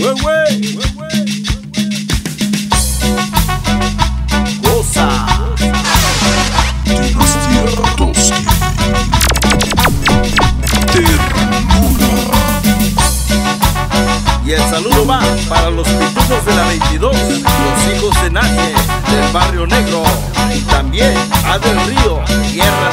Y el saludo va para los pitufos de la 22, los hijos de Nadie, del barrio negro, y también a del río, tierra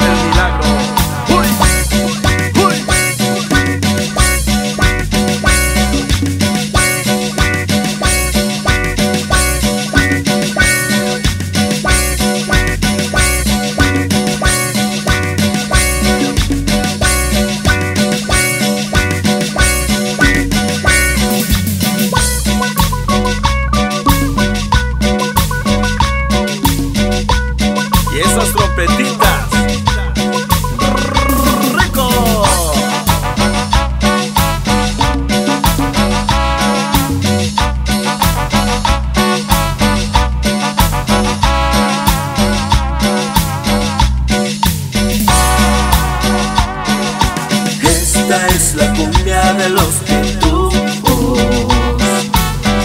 Esta es la cumbia de los pitufos,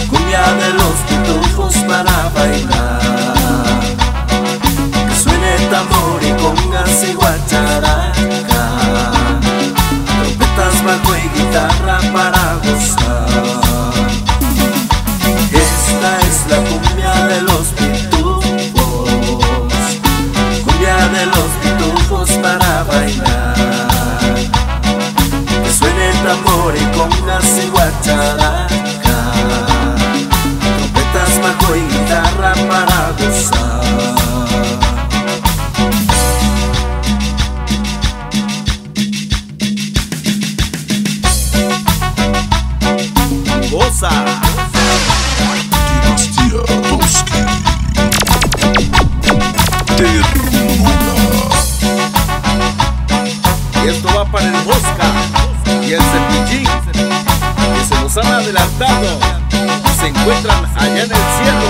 cumbia de los pitufos para bailar. Que suene tambor y congas y guacharaca, trompetas, bajo y guitarra para gozar. Esta es la cumbia de los Y esto va para el Bosca y el Cepillín, han adelantado. Se encuentran allá en el cielo.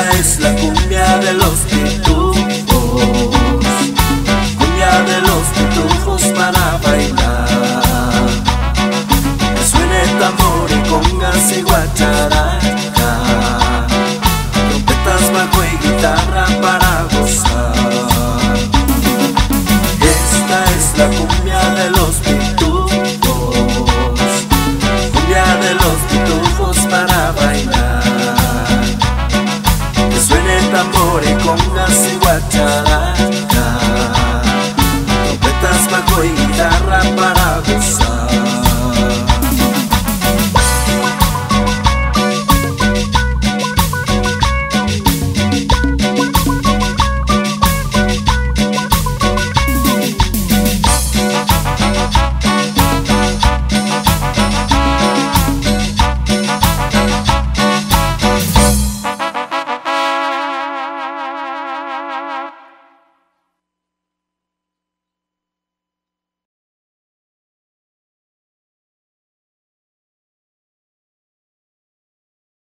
Esta es la cumbia de los Cumbia